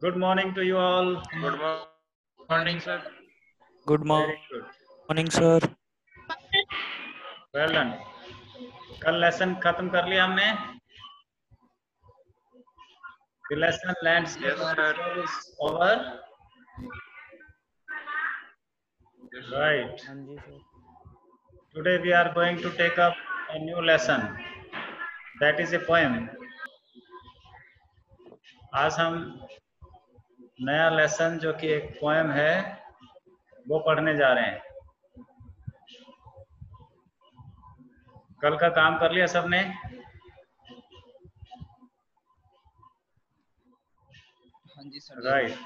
Good morning to you all. Good morning, sir. Good morning, good. morning, sir. Well done. कल lesson खत्म कर लिया हमने The lesson landscape Yes, sir. is over. Right. हाँ जी sir Today we are going to take up a new lesson. That is a poem. आज हम नया lesson जो कि एक पोएम है वो पढ़ने जा रहे हैं। कल का काम कर लिया सबने? हाँ जी सर। राइट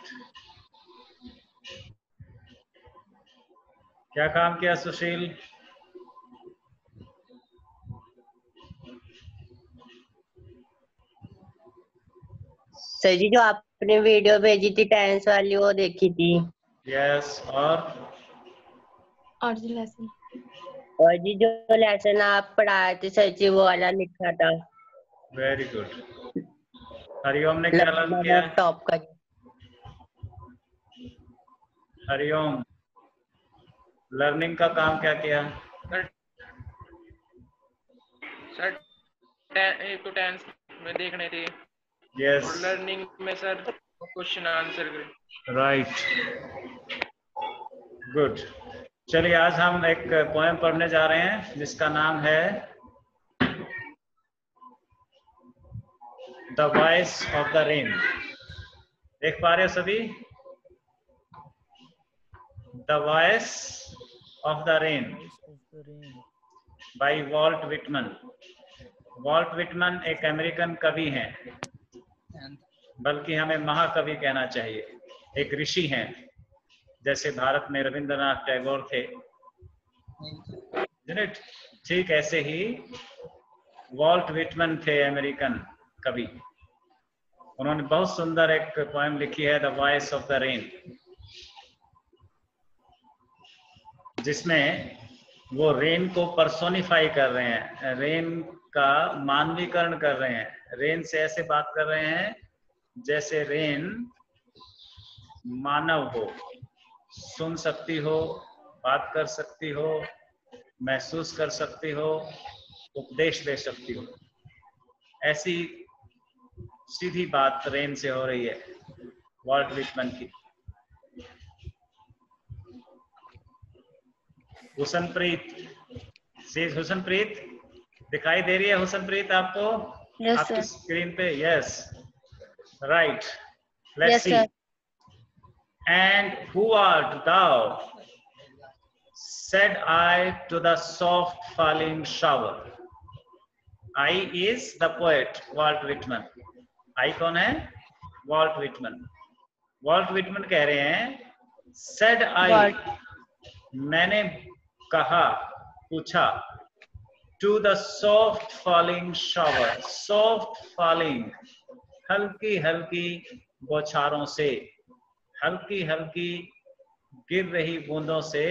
क्या काम किया सुशील? सर जी जो आपने वीडियो भेजी थी टेंस वाली वो देखी थी। यस और? और जी लेसन और जी जो लेसन आप पढ़ाए थे सर जी वो वाला लिखा था। वेरी गुड हरिओम ने क्या लर्न किया? टॉप का हरिओम लर्निंग का काम क्या किया? सर सर तो टेंस में देखने थे। और यस लर्निंग में sir question answer right good चलिए आज हम एक पोएम पढ़ने जा रहे हैं जिसका नाम है the voice of the rain देख पा रहे हो सभी? The voice of the rain by Walt Whitman Walt Whitman एक अमेरिकन कवि हैं। बल्कि हमें महाकवि कहना चाहिए। एक ऋषि हैं, जैसे भारत में रविंद्रनाथ टैगोर थे। ठीक ऐसे ही वॉल्ट विटमन थे अमेरिकन कवि। उन्होंने बहुत सुंदर एक पोएम लिखी है the voice of the rain जिसमें वो रेन को पर्सोनिफाई कर रहे हैं रेन का मानवीकरण कर रहे हैं। रेन से ऐसे बात कर रहे हैं जैसे रेन मानव हो सुन सकती हो बात कर सकती हो महसूस कर सकती हो उपदेश दे सकती हो। ऐसी सीधी बात रेन से हो रही है वॉल्ट विटमन की। हुसनप्रीत हुसनप्रीत दिखाई दे रही है हुसनप्रीत आपको? Yes, आपकी स्क्रीन पे yes Right let's Yes, see sir. And who art thou? Said I to the soft falling shower. I is the poet, Walt Whitman. I कौन है? Walt Whitman. Walt Whitman कह रहे हैं, said I, Walt. मैंने कहा, पूछा, to the soft falling shower. Soft falling, हल्की हल्की बौछारों से हल्की हल्की गिर रही बूंदों से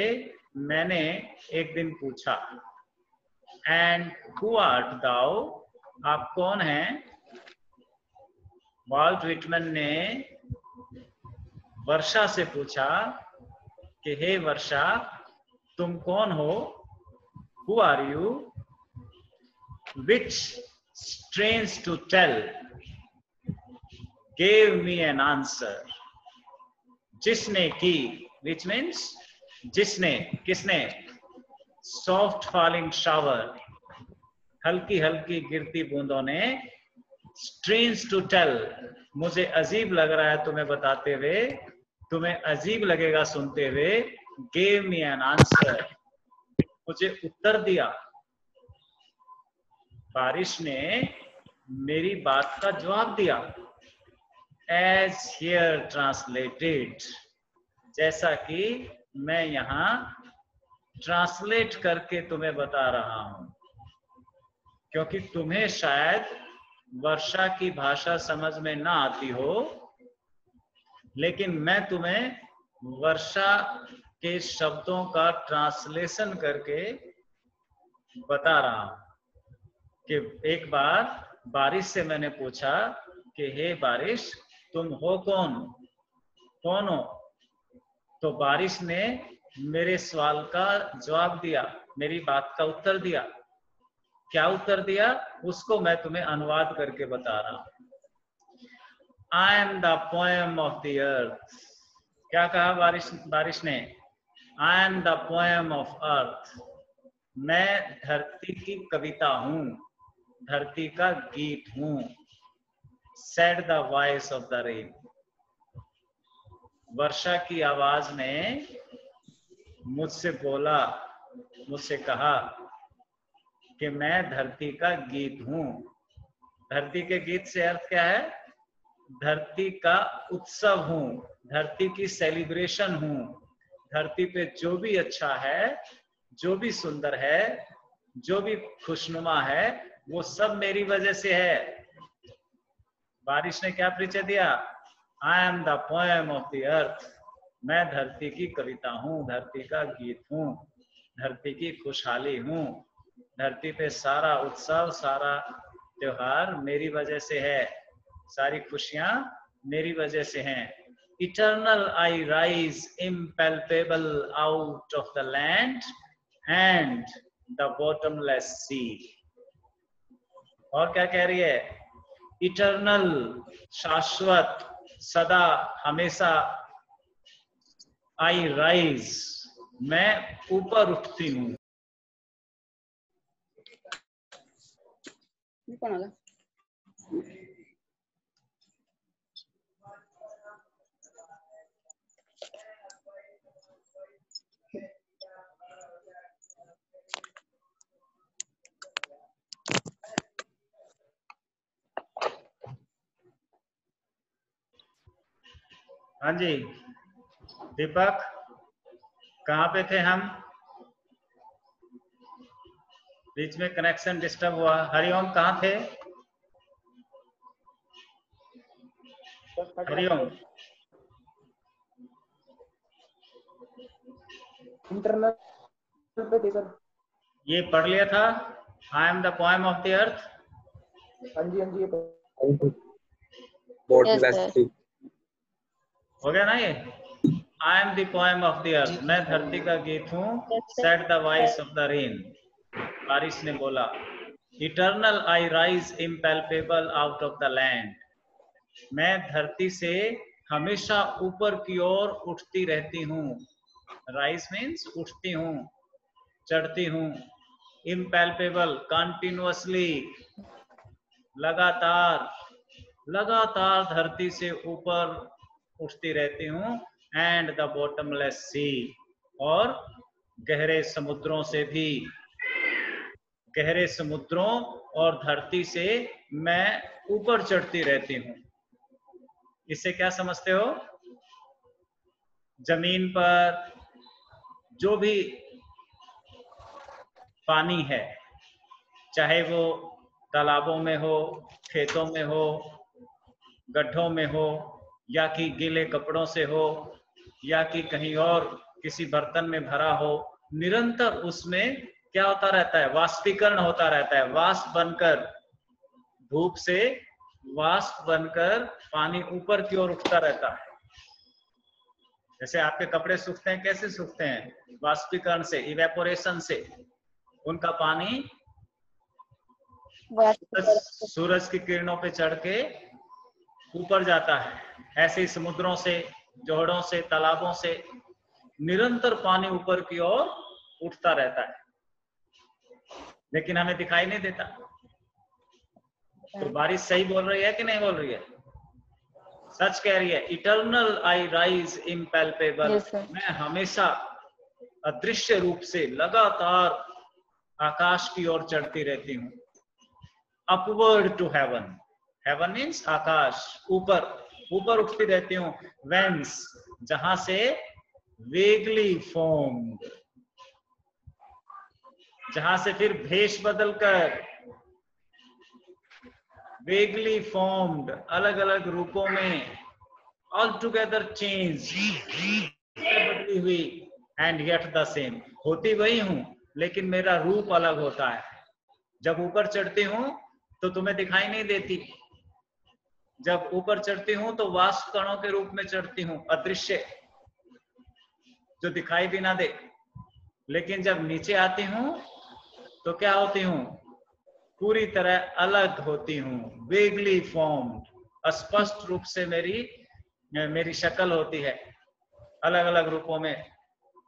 मैंने एक दिन पूछा एंड हु आर्ट दाओ आप कौन हैं? वॉल्ट विटमन ने वर्षा से पूछा कि, हे वर्षा, तुम कौन हो? Who are you which strange to tell gave me an answer. जिसने की, which means जिसने, किसने? सॉफ्ट फॉलिंग शावर हल्की हल्की गिरती बूंदों ने स्ट्रेंस टू टेल मुझे अजीब लग रहा है तुम्हें बताते हुए, तुम्हें अजीब लगेगा सुनते हुए गेव मी एन आंसर मुझे उत्तर दिया। बारिश ने मेरी बात का जवाब दिया। एज हियर ट्रांसलेटेड जैसा कि मैं यहाँ ट्रांसलेट करके तुम्हें बता रहा हूँ। क्योंकि तुम्हें शायद वर्षा की भाषा समझ में ना आती हो, लेकिन मैं तुम्हें वर्षा के शब्दों का ट्रांसलेशन करके बता रहा हूँ कि एक बार बारिश से मैंने पूछा कि, हे बारिश तुम हो कौन? कौन हो? तो बारिश ने मेरे सवाल का जवाब दिया, मेरी बात का उत्तर दिया। क्या उत्तर दिया? उसको मैं तुम्हें अनुवाद करके बता रहा हूँ। I am the poem of the earth क्या कहा बारिश बारिश ने? I am the poem of earth मैं धरती की कविता हूँ, धरती का गीत हूँ। Said the voice of the rain वर्षा की आवाज़ ने मुझसे बोला, मुझसे कहा कि मैं धरती का गीत हूँ। धरती के गीत से अर्थ क्या है? धरती का उत्सव हूँ, धरती की सेलिब्रेशन हूँ। धरती पे जो भी अच्छा है, जो भी सुंदर है, जो भी खुशनुमा है, वो सब मेरी वजह से है। बारिश ने क्या परिचय दिया? I am the poem of the earth मैं धरती की कविता हूँ, धरती का गीत हूँ, धरती की खुशहाली हूँ। धरती पे सारा उत्सव, सारा त्योहार मेरी वजह से है। सारी खुशियाँ मेरी वजह से हैं। Eternal, I rise impalpable out of the land and the bottomless sea. और क्या कह रही है? इटर्नल शाश्वत सदा हमेशा आई राइज मैं ऊपर उठती हूँ। हाँ जी। दीपक कहाँ पे थे हम? बीच में कनेक्शन डिस्टर्ब हुआ। हरिओम कहाँ थे? हरिओम। इंटरनल पे थे सर। ये पढ़ लिया था। I am the poem of the earth हाँ जी हाँ जी ये. हो गया ना ये? I am the of the earth मैं धरती का गीत हूँ। Said the voice of the rain बारिश ने बोला eternal I rise impalpable out of the land मैं धरती से हमेशा ऊपर की ओर उठती रहती हूँ। राइज मीन्स उठती हूँ, चढ़ती हूँ। इम्पेल्पेबल कंटिन्यूअसली लगातार लगातार धरती से ऊपर उठती रहती हूँ एंड द बॉटमलेस सी और गहरे समुद्रों से भी। गहरे समुद्रों और धरती से मैं ऊपर चढ़ती रहती हूँ। इसे क्या समझते हो? ज़मीन पर जो भी पानी है, चाहे वो तालाबों में हो, खेतों में हो, गड्ढों में हो या कि गीले कपड़ों से हो या कि कहीं और किसी बर्तन में भरा हो निरंतर उसमें क्या होता रहता है? वाष्पीकरण होता रहता है। वाष्प बनकर धूप से वाष्प बनकर पानी ऊपर की ओर उठता रहता है। जैसे आपके कपड़े सूखते हैं कैसे सूखते हैं? वाष्पीकरण से इवेपोरेशन से। उनका पानी सूरज सूरज की किरणों पे चढ़ के ऊपर जाता है। ऐसे ही समुद्रों से जोहड़ों से तालाबों से निरंतर पानी ऊपर की ओर उठता रहता है। लेकिन हमें दिखाई नहीं देता। तो बारिश सही बोल रही है कि नहीं बोल रही है? सच कह रही है इटर्नल आई राइज इम्पेल्पेबल. मैं हमेशा अदृश्य रूप से लगातार आकाश की ओर चढ़ती रहती हूँ। Upward to heaven heaven means आकाश, ऊपर। ऊपर उठती रहती हूँ। वेंस जहाँ से वेगली फॉर्म्ड जहाँ से फिर भेष बदलकर वेगली फॉर्म्ड अलग अलग रूपों में ऑल टुगेदर चेंज बदली हुई एंड येट द सेम होती वही हूँ, लेकिन मेरा रूप अलग होता है। जब ऊपर चढ़ती हूँ तो तुम्हें दिखाई नहीं देती। जब ऊपर चढ़ती हूँ तो वाष्प कणों के रूप में चढ़ती हूँ, अदृश्य, जो दिखाई भी ना दे। लेकिन जब नीचे आती हूँ तो क्या होती हूँ? पूरी तरह अलग होती हूँ वेगली फॉर्म स्पष्ट रूप से मेरी मेरी शक्ल होती है अलग अलग रूपों में।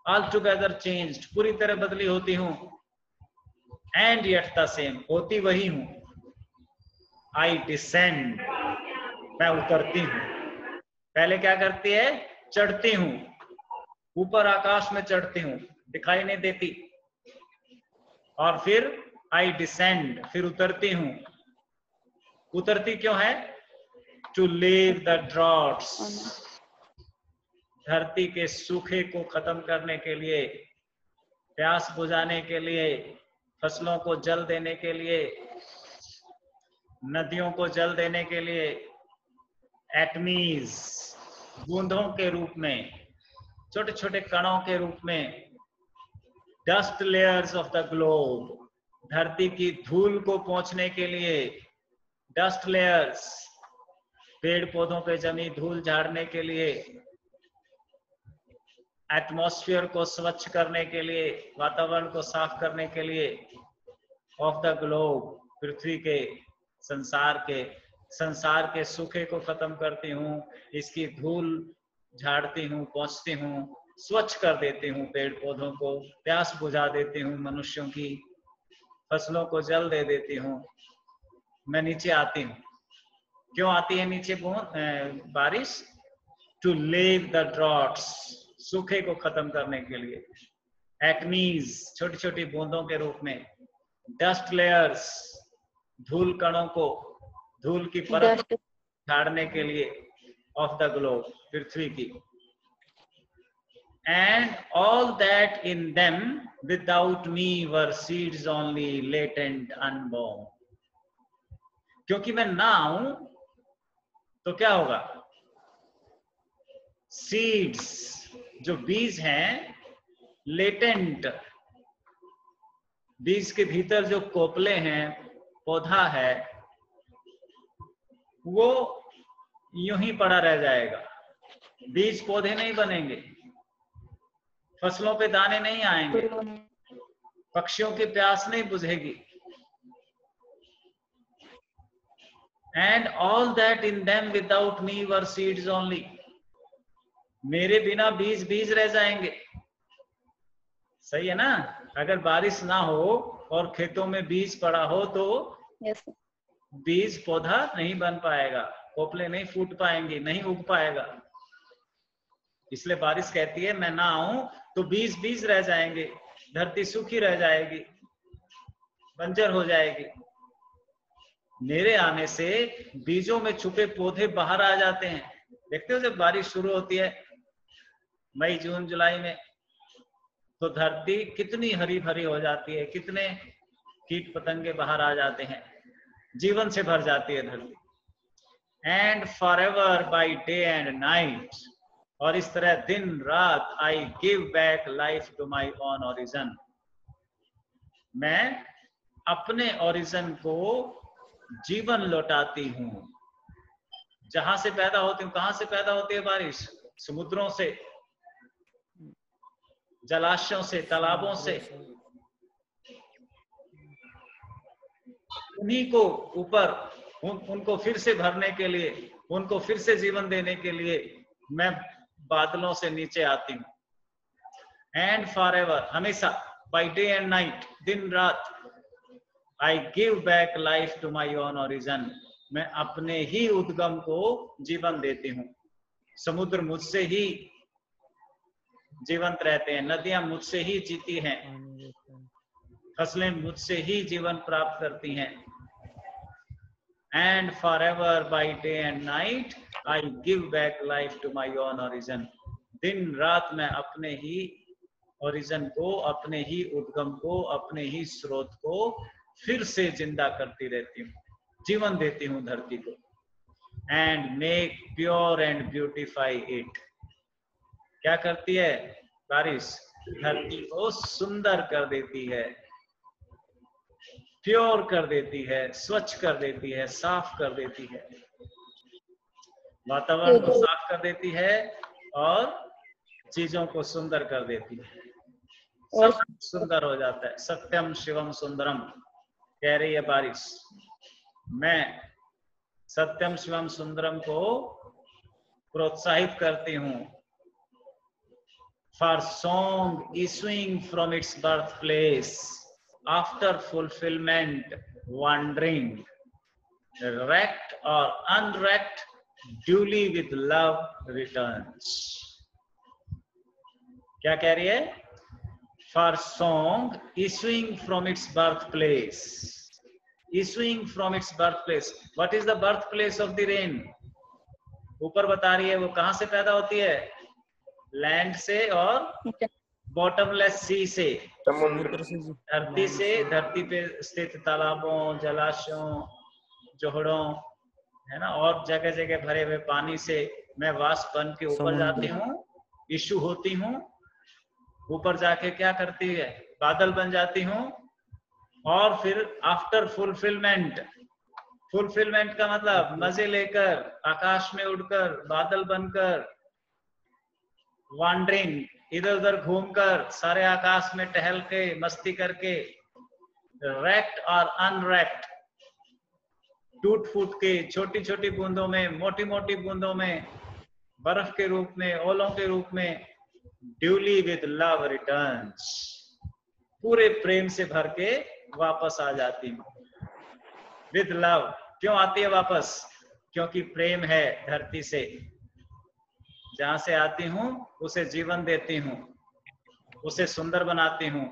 ऑल टुगेदर चेंज पूरी तरह बदली होती हूँ एंड यट द सेम होती वही हूँ। आई डिसेंड मैं उतरती हूँ। पहले क्या करती है? चढ़ती हूँ। ऊपर आकाश में चढ़ती हूँ। दिखाई नहीं देती। और फिर आई डिसेंड फिर उतरती हूँ। उतरती क्यों है? टू लीव द ड्रॉट्स धरती के सूखे को खत्म करने के लिए प्यास बुझाने के लिए फ़सलों को जल देने के लिए नदियों को जल देने के लिए एटमीज, बूंदों के रूप में छोटे छोटे कणों के रूप में dust layers of the globe धरती की धूल को पहुँचने के लिए डस्ट लेयर्स पेड़ पौधों पे जमी धूल झाड़ने के लिए एटमॉस्फेयर को स्वच्छ करने के लिए, वातावरण को साफ़ करने के लिए ऑफ़ द ग्लोब पृथ्वी के, संसार के संसार के सूखे को खत्म करती हूँ, इसकी धूल झाड़ती हूँ, पहुँचती हूँ, स्वच्छ कर देती हूँ पेड़ पौधों को, प्यास बुझा देती हूँ मनुष्यों की, फ़सलों को जल दे देती हूँ। मैं नीचे आती हूँ। क्यों आती है नीचे बारिश? टू लेव द ड्रॉट्स सूखे को खत्म करने के लिए। एक्नीज छोटी छोटी बूंदों के रूप में। डस्ट लेयर्स धूल कणों को। धूल की परत झाड़ने के लिए ऑफ़ द ग्लोब पृथ्वी की। And all that in them without me were seeds only latent unborn क्योंकि मैं ना आऊँ तो क्या होगा? सीड्स जो बीज हैं लेटेंट बीज के भीतर जो कोपले हैं पौधा है वो यूँ ही पड़ा रह जाएगा। बीज पौधे नहीं बनेंगे। फ़सलों पे दाने नहीं आएँगे। पक्षियों की प्यास नहीं बुझेगी। And all that in them without me were seeds only मेरे बिना बीज बीज रह जाएँगे। सही है ना? अगर बारिश ना हो और खेतों में बीज पड़ा हो तो yes. बीज पौधा नहीं बन पाएगा, खोपले नहीं फूट पाएँगे, नहीं उग पाएगा। इसलिए बारिश कहती है, मैं ना आऊँ तो बीज बीज रह जाएँगे, धरती सूखी रह जाएगी, बंजर हो जाएगी। मेरे आने से बीजों में छुपे पौधे बाहर आ जाते हैं। देखते हो जब बारिश शुरू होती है, मई, जून, जुलाई में तो धरती कितनी हरी भरी हो जाती है, कितने कीट पतंगे बाहर आ जाते हैं। जीवन से भर जाती है धरती। And forever by day and night और इस तरह दिन, रात I give back life to my own origin मैं अपने ओरिजन को जीवन लौटाती हूँ। जहाँ से पैदा होती हूँ, कहाँ से पैदा होती है बारिश? समुद्रों से, जलाशयों से, तालाबों से उन्हीं को ऊपर उन, उनको फिर से भरने के लिए उनको फिर से जीवन देने के लिए मैं बादलों से नीचे आती हूँ। एंड फॉर एवर हमेशा बाई डे एंड नाइट दिन रात I give back life to my own origin मैं अपने ही उद्गम को जीवन देती हूँ। समुद्र मुझसे ही जीवंत रहते हैं नदियाँ मुझसे ही जीती हैं। फ़सलें मुझसे ही जीवन प्राप्त करती हैं। Forever by day and night I give back life to my own origin दिन रात मैं अपने ही ओरिजन को, अपने ही उद्गम को, अपने ही स्रोत को फिर से ज़िंदा करती रहती हूँ, जीवन देती हूँ धरती को। And make pure and beautify it क्या करती है? बारिश। धरती को सुंदर कर देती है। प्योर कर देती है स्वच्छ कर देती है साफ़ कर देती है। वातावरण को साफ़ कर देती है और चीज़ों को सुंदर कर देती है। और सब सुंदर हो जाता है। सत्यम शिवम सुंदरम। कह रही है बारिश। मैं सत्यम शिवम सुंदरम को प्रोत्साहित करती हूँ। Song song from its birth birthplace after fulfillment wandering wrecked or unwrecked duly with love returns क्या कह रही है for song issuing from its birthplace issuing from its birthplace what is the birthplace of the rain ऊपर बता रही है वो कहाँ से पैदा होती है लैंड से और बॉटमलेस सी से समुद्र। धरती से धरती पे स्थित तालाबों जलाशयों जोहड़ों है ना? और जगह जगह भरे हुए पानी से मैं वाष्प बन के ऊपर जाती हूँ इशू होती हूँ ऊपर जाके क्या करती है? बादल बन जाती हूँ और फिर आफ्टर फुलफिलमेंट फुलफिलमेंट का मतलब मज़े लेकर आकाश में उड़कर बादल बनकर वॉन्डरिंग इधर उधर घूमकर सारे आकाश में टहल के मस्ती करके रैक्ट और अनरैक्ट टूट फूट के छोटी छोटी बूंदों में मोटी मोटी बूंदों में, बर्फ़ के रूप में, ओलों के रूप में ड्यूली विद लव रिटर्न पूरे प्रेम से भर के वापस आ जाती हूँ। विद लव क्यों आती है वापस? क्योंकि प्रेम है धरती से। जहाँ से आती हूँ उसे जीवन देती हूँ उसे सुंदर बनाती हूँ।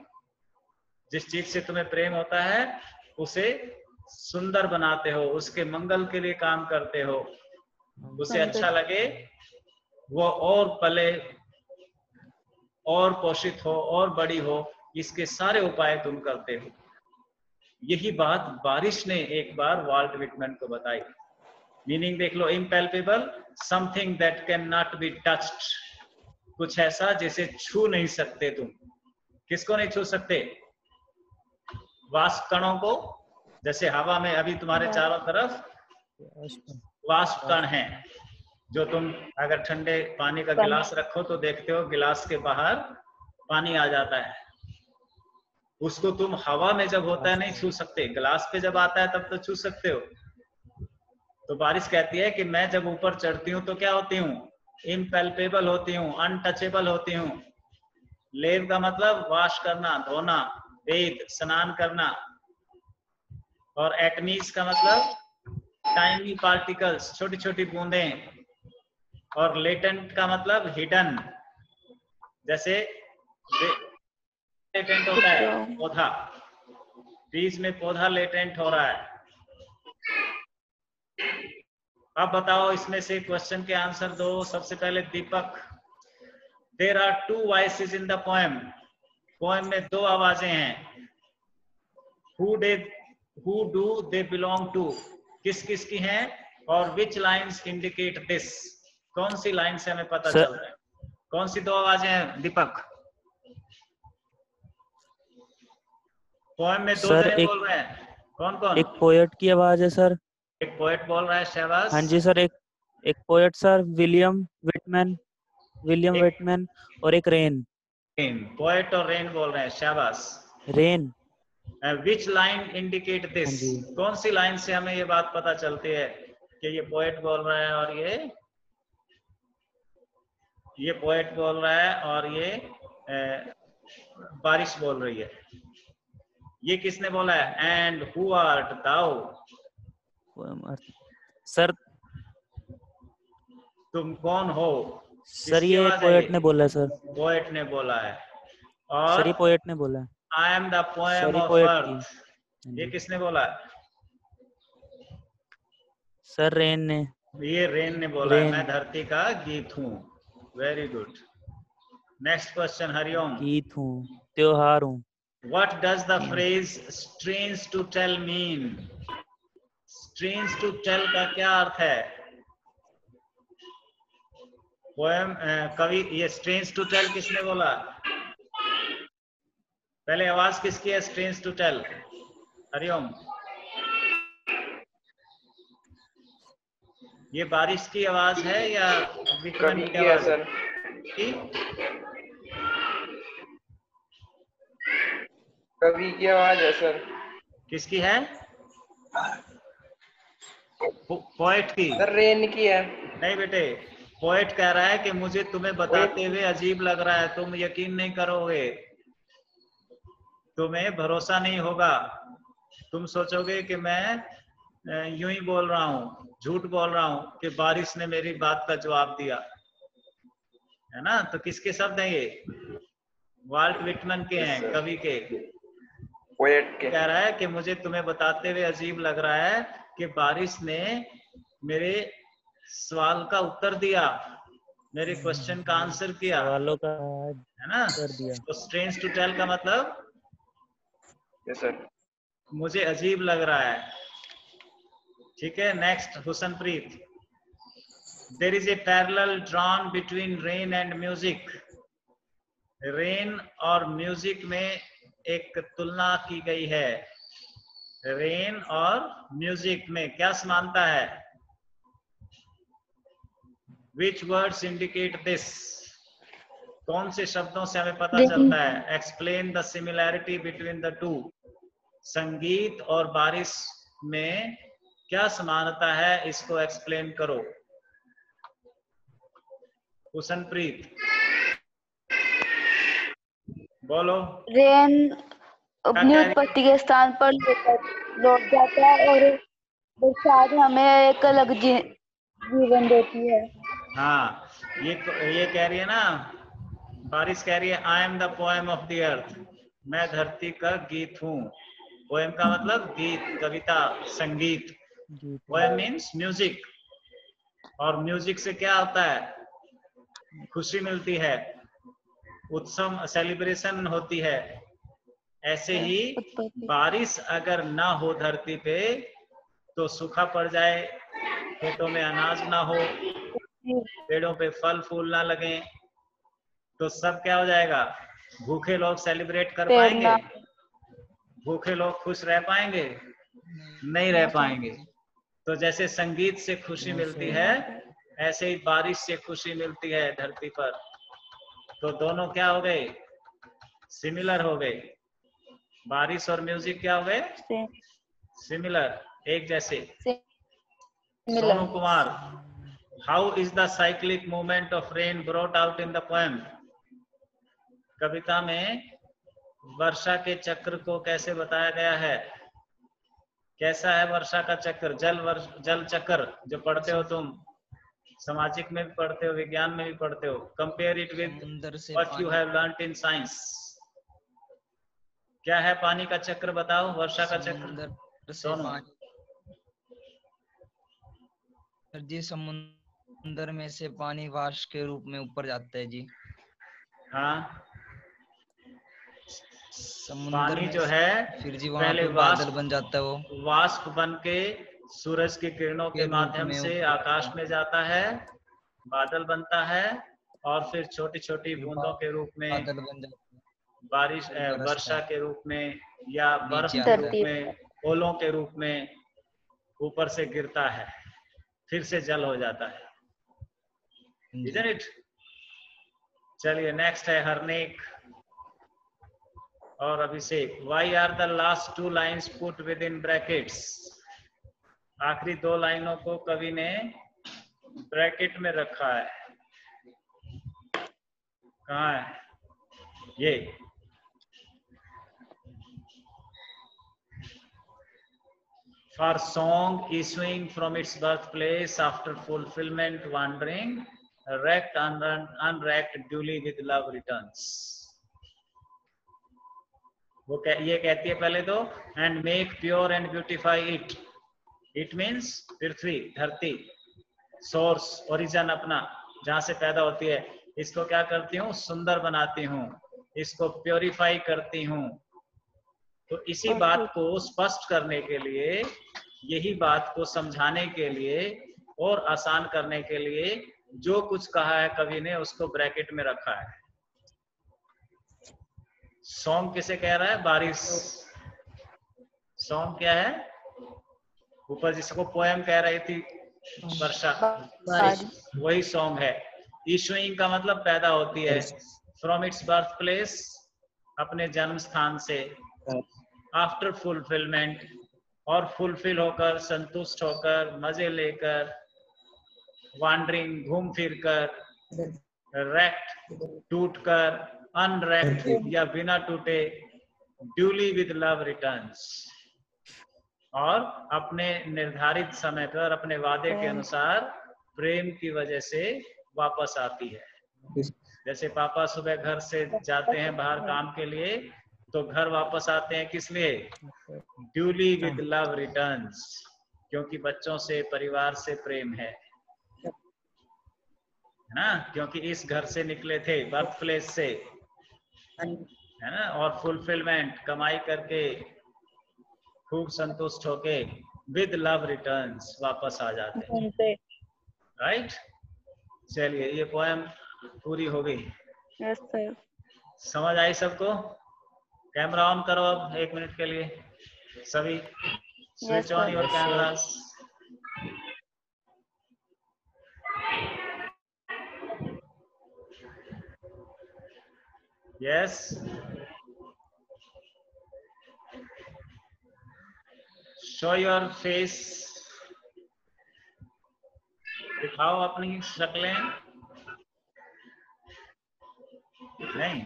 जिस चीज़ से तुम्हें प्रेम होता है उसे सुंदर बनाते हो उसके मंगल के लिए काम करते हो। उसे अच्छा लगे वो और पले और पोषित हो और बड़ी हो इसके सारे उपाय तुम करते हो। यही बात बारिश ने एक बार वाल्ट विटमैन को बताई। मीनिंग देख लो impalpable something that cannot be touched कुछ ऐसा जिसे छू नहीं सकते तुम। किसको नहीं छू सकते? वाष्प कणों को। जैसे हवा में अभी तुम्हारे चारों तरफ़ वाष्प कण हैं जो तुम अगर ठंडे पानी का गिलास रखो तो देखते हो गिलास के बाहर पानी आ जाता है। उसको तुम हवा में जब होता है नहीं छू सकते। गिलास पे जब आता है तब तो छू सकते हो। तो बारिश कहती है कि मैं जब ऊपर चढ़ती हूँ तो क्या होती हूँ? इम्पेल्पेबल होती हूँ अनटचेबल होती हूँ। लेव का मतलब वॉश करना धोना वेद स्नान करना। और एटमीज का मतलब टाइनी पार्टिकल्स छोटी छोटी बूंदे। और लेटेंट का मतलब हिडन जैसे लेटेंट होता है पौधा। बीज में पौधा लेटेंट हो रहा है। अब बताओ इसमें से क्वेश्चन के आंसर दो। सबसे पहले Deepak. There are two voice in the poem poem में दो आवाज़ें हैं। Who they who do they belong to किस किस की हैं और विच लाइंस इंडिकेट दिस कौन सी लाइन से हमें पता चल रहा है? कौन सी दो आवाज़ें हैं दीपक? पोएम में दो जने एक- बोल रहे हैं। कौन कौन? एक पोएट की आवाज़ है सर एक पोएट बोल रहा है शहबाज। हाँ जी सर एक एक poet sir William Whitman William Whitman और एक रेन रेन पोएट और रेन बोल रहे हैं शाबाश rain which line indicate this कौन सी लाइन से हमें ये बात पता चलती है कि ये पोएट बोल रहा है और ये ये पोएट बोल रहा है और ये अ, बारिश बोल रही है। ये किसने बोला है? And who art thou sir तुम कौन हो? सर ये पोएट ने बोला है सर। पोएट ने बोला है। और सर ये पोएट ने बोला है। I am the poem of earth ये किसने बोला है? सर रेन ने। ये रेन ने बोला रेन. है मैं धरती का गीत हूँ। Very good next question Hariom गीत हूँ त्योहार हूँ। What does the phrase strange to tell mean strange to tell का क्या अर्थ है? पोएम कवि ये स्ट्रेंज टू टेल किसने बोला? पहले आवाज़ किसकी है? Strange to tell Hariom. ये बारिश की आवाज़ है या विक्रम कवि की है आवाज़ सर। कवि की आवाज़ है सर। किसकी है? पोएट की। रेन की है। नहीं बेटे पोएट कह रहा है कि मुझे तुम्हें बताते हुए अजीब लग रहा है तुम यकीन नहीं करोगे। तुम्हें भरोसा नहीं होगा। तुम सोचोगे कि मैं यूँ ही बोल रहा हूँ झूठ बोल रहा हूँ कि बारिश ने मेरी बात का जवाब दिया। है ना? तो किसके शब्द हैं ये? वाल्ट विटमन के हैं कवि के। पोएट के। कह रहा है कि मुझे तुम्हें बताते हुए अजीब लग रहा है कि बारिश ने मेरे सवाल का उत्तर दिया मेरे क्वेश्चन का आंसर किया। सवालों का है ना? कर दिया। तो स्ट्रेंज टू टेल का मतलब? यस सर मुझे अजीब लग रहा है। ठीक है next Husanpreet. There is a parallel drawn between rain and music rain और म्यूज़िक में एक तुलना की गई है। रेन और म्यूज़िक में क्या समानता है? विच वर्ड्स इंडिकेट दिस कौन से शब्दों से हमें पता चलता है? Explain the similarity between the two संगीत और बारिश में क्या समानता है? इसको एक्सप्लेन करो। हुसनप्रीत। बोलो। रेन अपनी उत्पत्ति के स्थान पर लौट लौट जाता है और बरसात हमें एक अलग जी, जीवन देती है। हाँ ये ये कह रही है ना बारिश कह रही है I am the poem of the earth मैं धरती का गीत हूँ। पोएम का मतलब गीत कविता संगीत। पोएम मीन्स म्यूज़िक और म्यूज़िक से क्या होता है? खुशी मिलती है। उत्सव सेलिब्रेशन होती है। ऐसे ही बारिश अगर ना हो धरती पे तो सूखा पड़ जाए खेतों में अनाज ना हो पेड़ों पे फल फूल ना लगे तो सब क्या हो जाएगा? भूखे लोग सेलिब्रेट कर पाएँगे? भूखे लोग खुश रह पाएँगे? नहीं रह पाएँगे। तो जैसे संगीत से खुशी मिलती है ऐसे ही बारिश से खुशी मिलती है धरती पर। तो दोनों क्या हो गए? सिमिलर हो गए। बारिश और म्यूज़िक क्या हो गए? सिमिलर एक जैसे। Sonu Kumar how is the cyclic movement of rain brought out in the poem कविता में वर्षा के चक्र को कैसे बताया गया है? कैसा है वर्षा का चक्र? जल वर्ष जल चक्र जो पढ़ते हो तुम। सामाजिक में भी पढ़ते हो विज्ञान में भी पढ़ते हो। Compare it with what you have learned in science क्या है पानी का चक्र बताओ वर्षा का चक्र। सर जी समुंदर में से पानी वाष्प के रूप में ऊपर जाता है जी। हाँ। समुंदर पानी जो है फिर जी वहाँ पहले पे बादल बन जाता है वो। वाष्प बन के सूरज की किरणों के माध्यम से आकाश में जाता है बादल बनता है और फिर छोटी छोटी बूंदों के रूप में बादल बन जाता है। बारिश वर्षा के रूप में या बर्फ़ के रूप में ओलों के रूप में ऊपर से गिरता है फिर से जल हो जाता है। isn't चलिए नेक्स्ट है हरनेक। और Abhishek why are the last two lines put within brackets आखिरी दो लाइनों को कवि ने ब्रैकेट में रखा है। कहा है? ये। For song issuing from its birthplace after fulfillment wandering wrecked unrun, unwracked duly with love returns. वो कह, ये कहती है पहले तो and make pure and beautify it it means पृथ्वी धरती सोर्स ओरिजिन अपना जहाँ से पैदा होती है। इसको क्या करती हूँ? सुंदर बनाती हूँ। इसको प्योरीफाई करती हूँ। तो इसी बात को स्पष्ट करने के लिए यही बात को समझाने के लिए और आसान करने के लिए जो कुछ कहा है कवि ने उसको ब्रैकेट में रखा है। सॉन्ग किसे कह रहा है? बारिश। सॉन्ग क्या है? ऊपर जिसको पोएम कह रही थी वर्षा। वही सॉन्ग है। इशुइंग का मतलब पैदा होती है। फ्रॉम इट्स बर्थ प्लेस अपने जन्म स्थान से। आफ्टर फुलफिलमेंट और फुलफिल होकर संतुष्ट होकर मज़े लेकर वांडरिंग घूम फिर कर रेक्ट टूट कर अनरेक्ट या बिना टूटे ड्यूली विद लव रिटर्न्स और अपने निर्धारित समय पर अपने वादे के अनुसार प्रेम की वजह से वापस आती है। जैसे पापा सुबह घर से जाते हैं बाहर काम के लिए तो घर वापस आते हैं किस लिए? ड्यूली विद लव रिटर्न क्योंकि बच्चों से परिवार से प्रेम है। है ना? क्योंकि इस घर से निकले थे बर्थ प्लेस से। है ना? और फुलफिलमेंट कमाई करके खूब संतुष्ट होके विद लव रिटर्न वापस आ जाते हैं। राइट चलिए ये पोएम पूरी हो गई। सर समझ आई सबको? कैमरा ऑन करो अब एक मिनट के लिए। सभी switch on your. Cameras yes show your face दिखाओ अपनी शक्लें। नहीं।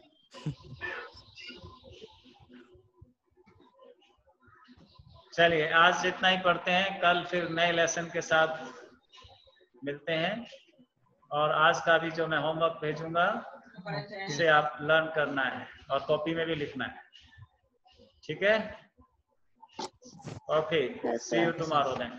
चलिए आज जितना ही पढ़ते हैं कल फिर नए लेसन के साथ मिलते हैं। और आज का भी जो मैं होमवर्क भेजूँगा उसे आप लर्न करना है और कॉपी में भी लिखना है। ठीक है? Okay see you tomorrow then